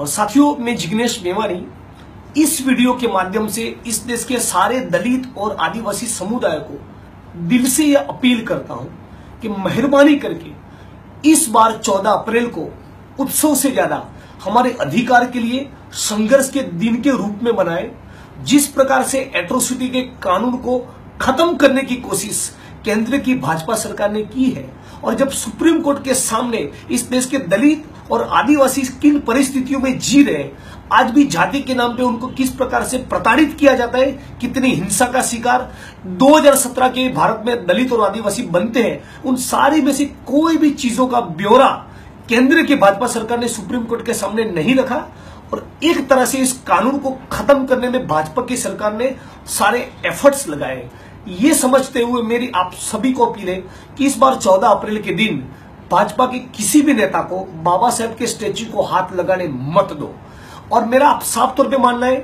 और साथियों, मैं जिग्नेश मेवानी इस वीडियो के माध्यम से इस देश के सारे दलित और आदिवासी समुदाय को दिल से यह अपील करता हूँ कि मेहरबानी करके इस बार 14 अप्रैल को उत्सव से ज़्यादा हमारे अधिकार के लिए संघर्ष के दिन के रूप में मनाए, जिस प्रकार से एट्रोसिटी के कानून को खत्म करने की कोशिश केंद्र की भाजपा सरकार ने की है और जब सुप्रीम कोर्ट के सामने इस देश के दलित और आदिवासी किन परिस्थितियों में जी रहे आज भी जाति के नाम पे उनको किस प्रकार से प्रताड़ित किया जाता है, कितनी हिंसा का शिकार 2017 के भारत में दलित और आदिवासी बनते हैं, उन सारी में से कोई भी चीज़ों का ब्यौरा केंद्र की भाजपा सरकार ने सुप्रीम कोर्ट के सामने नहीं रखा और एक तरह से इस कानून को खत्म करने में भाजपा की सरकार ने सारे एफर्ट्स लगाए। ये समझते हुए मेरी आप सभी को अपील है कि इस बार 14 अप्रैल के दिन भाजपा के किसी भी नेता को बाबा साहेब के स्टेच्यू को हाथ लगाने मत दो। और मेरा आप साफ़ तौर पे मानना है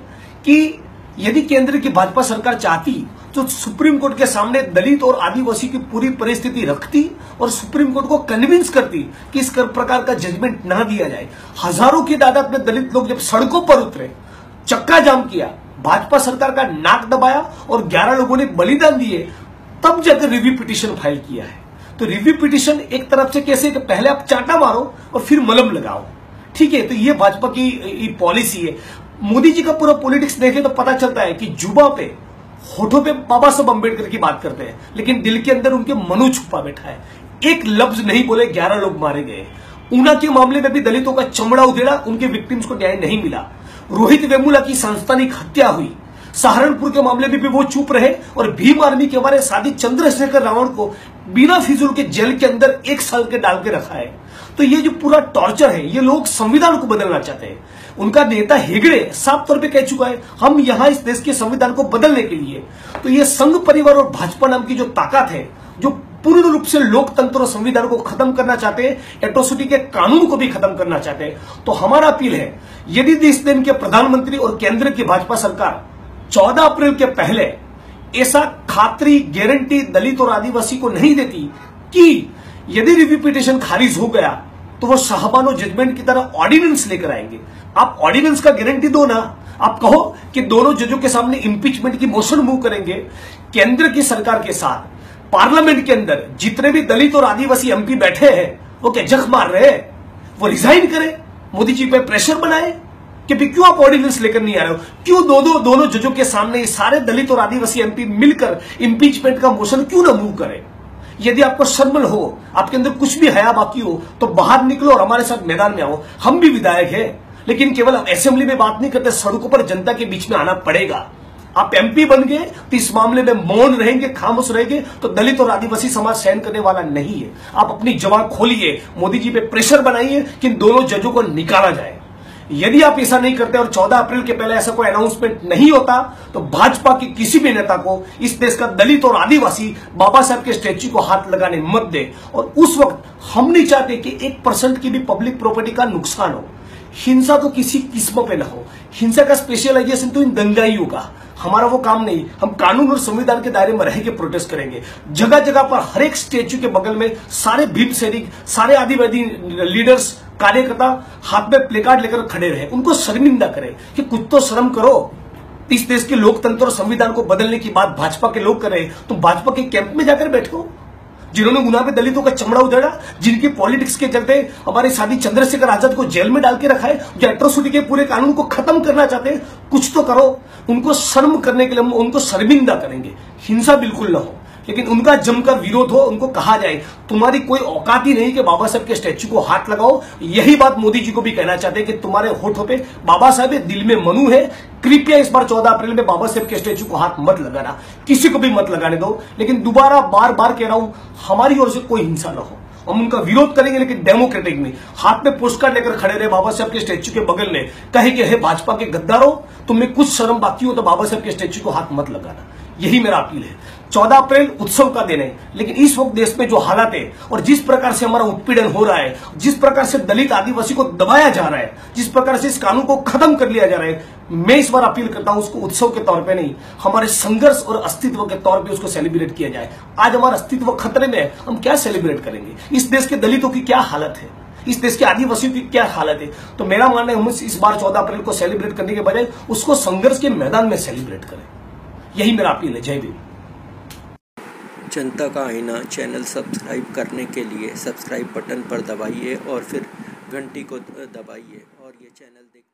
कि यदि केंद्र की भाजपा सरकार चाहती तो सुप्रीम कोर्ट के सामने दलित और आदिवासी की पूरी परिस्थिति रखती और सुप्रीम कोर्ट को कन्विंस करती कि इस प्रकार का जजमेंट ना दिया जाए। हज़ारों की तादाद में दलित लोग जब सड़कों पर उतरे चक्का जाम किया भाजपा सरकार का नाक दबाया और 11 लोगों ने बलिदान दिए, तब जाकर रिव्यू पिटीशन फ़ाइल किया है। तो रिव्यू पिटीशन एक तरफ़ से कैसे कि पहले आप चाटा मारो और फिर मलम लगाओ। ठीक है तो ये भाजपा की पॉलिसी है। मोदी जी का पूरा पॉलिटिक्स देखें तो पता चलता है कि जुबा पे, होठों पे बाबा साहब अंबेडकर की बात करते हैं। लेकिन दिल के अंदर उनके मनु छुपा बैठा है। एक लफ्ज नहीं बोले, ग्यारह लोग मारे गए। ऊना के मामले में भी दलितों का चमड़ा उधेड़ा, उनके विक्टिम्स को न्याय नहीं मिला। रोहित वेमुला की संस्थानिक हत्या हुई। सहारनपुर के मामले में भी वो चुप रहे और भीम आर्मी के हमारे साथी चंद्रशेखर रावण को बिना फिजूल के जेल के अंदर एक साल के डाल के रखा है। तो ये जो पूरा टॉर्चर है, ये लोग संविधान को बदलना चाहते हैं। उनका नेता हेगड़े साफ़ तौर पे कह चुका है, हम यहाँ इस देश के संविधान को बदलने के लिए। तो ये संघ परिवार और भाजपा नाम की जो ताकत है, जो पूर्ण रूप से लोकतंत्र और संविधान को खत्म करना चाहते हैं, एट्रोसिटी के कानून को भी खत्म करना चाहते हैं तो हमारा अपील है यदि इस दिन के प्रधानमंत्री और केंद्र की भाजपा सरकार 14 अप्रैल के पहले ऐसा खातरी गारंटी दलित और आदिवासी को नहीं देती कि यदि रिव्यू पिटिशन खारिज हो गया तो वो शाहबानो जजमेंट की तरह ऑर्डिनेंस लेकर आएँगे। आप ऑर्डिनेंस का गारंटी दो ना। आप कहो कि दोनों जजों के सामने इंपीचमेंट की मोशन मूव करेंगे। केंद्र की सरकार के साथ पार्लियामेंट के अंदर जितने भी दलित और आदिवासी एमपी बैठे हैं, वो क्या जख मार रहे हैं? वो रिजाइन करे। मोदी जी पे प्रेशर बनाए कि भी क्यों आप ऑर्डिनेंस लेकर नहीं आ रहे हो? क्यों दो दो दोनों जजों के सामने सारे दलित और आदिवासी एमपी मिलकर इंपीचमेंट का मोशन क्यों ना मूव करें? यदि आपको शर्मल हो, आपके अंदर कुछ भी हया बाकी हो तो बाहर निकलो और हमारे साथ मैदान में आओ। हम भी विधायक हैं, लेकिन केवल असेंबली में बात नहीं करते, सड़कों पर जनता के बीच में आना पड़ेगा। आप एमपी बन गए तो इस मामले में मौन रहेंगे, खामोश रहेंगे तो दलित और आदिवासी समाज सहन करने वाला नहीं है। आप अपनी जवान खोलिए, मोदी जी पे प्रेशर बनाइए कि दोनों जजों को निकाला जाए। यदि आप ऐसा नहीं करते और 14 अप्रैल के पहले ऐसा कोई अनाउंसमेंट नहीं होता तो भाजपा के किसी भी नेता को इस देश का दलित और आदिवासी बाबा साहब के स्टेच्यू को हाथ लगाने मत दे। और उस वक्त हम नहीं चाहते कि एक परसेंट की भी पब्लिक प्रॉपर्टी का नुकसान हो। हिंसा तो किसी किस्म पे ना हो। हिंसा का स्पेशलाइजेशन तो इन दंगाइयों का। हमारा वो काम नहीं, हम कानून और संविधान के दायरे में रह के प्रोटेस्ट करेंगे। जगह जगह पर हर एक स्टेच्यू के बगल में सारे भीम सैनिक, सारे आदिवादी लीडर्स कार्यकर्ता हाथ में प्लेकार्ड लेकर खड़े रहे। उनको शर्मिंदा करें कि कुछ तो शर्म करो। इस देश के लोकतंत्र और संविधान को बदलने की बात भाजपा के लोग कर रहे हैं। तो भाजपा के कैंप में जाकर बैठो। जिन्होंने गुना पे दलितों का चमड़ा उधेड़ा जिनकी पॉलिटिक्स के चलते हमारे साथी चंद्रशेखर आज़ाद को जेल में डाल के रखा है, जो एट्रोसिटी के पूरे कानून को खत्म करना चाहते हैं, कुछ तो करो। उनको शर्म करने के लिए, उनको शर्मिंदा करेंगे। हिंसा बिल्कुल ना हो। लेकिन उनका जमकर विरोध हो, उनको कहा जाए, तुम्हारी कोई औकात ही नहीं कि बाबा साहब के स्टैच्यू को हाथ लगाओ। यही बात मोदी जी को भी कहना चाहते हैं कि तुम्हारे होठों पे, बाबा साहब दिल में मनु है, कृपया इस बार चौदह अप्रैल में बाबा साहब के स्टैच्यू को हाथ मत लगाना, किसी को भी मत लगाने दो। लेकिन दोबारा बार बार कह रहा हूँ, हमारी ओर से कोई हिंसा न हो। हम उनका विरोध करेंगे, लेकिन डेमोक्रेटिक में हाथ में पुरस्कार लेकर खड़े रहे बाबा साहब के स्टैच्यू के बगल में। कहे कि, हे भाजपा के गद्दारों तुम्हें कुछ शर्म बाकी हो तो बाबा साहब के स्टैच्यू को हाथ मत लगाना। यही मेरा अपील है। चौदह अप्रैल उत्सव का दिन है। लेकिन इस वक्त देश में जो हालात है और जिस प्रकार से हमारा उत्पीड़न हो रहा है, जिस प्रकार से दलित आदिवासी को दबाया जा रहा है, जिस प्रकार से इस कानून को खत्म कर लिया जा रहा है, मैं इस बार अपील करता हूँ उसको उत्सव के तौर पे नहीं, हमारे संघर्ष और अस्तित्व के तौर पे उसको सेलिब्रेट किया जाए। आज हमारा अस्तित्व खतरे में है, हम क्या सेलिब्रेट करेंगे? इस देश के दलितों की क्या हालत है? इस देश के आदिवासियों की क्या हालत है? तो मेरा मानना है, हम इस बार चौदह अप्रैल को सेलिब्रेट करने के बजाय उसको संघर्ष के मैदान में सेलिब्रेट करें। यही मेरा अपील है। जय भीम। जनता का आईना चैनल सब्सक्राइब करने के लिए सब्सक्राइब बटन पर दबाइए और फिर घंटी को दबाइए और ये चैनल देख